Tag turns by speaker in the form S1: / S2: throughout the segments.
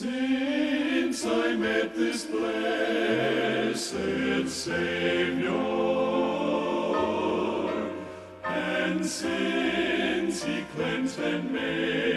S1: Since I met this blessed Savior, and since he cleansed and made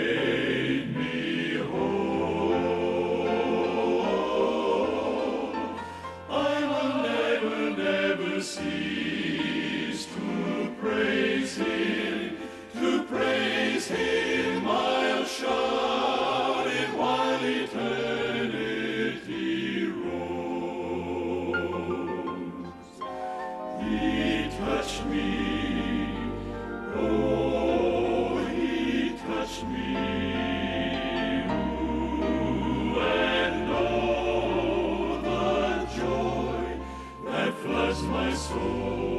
S1: sou.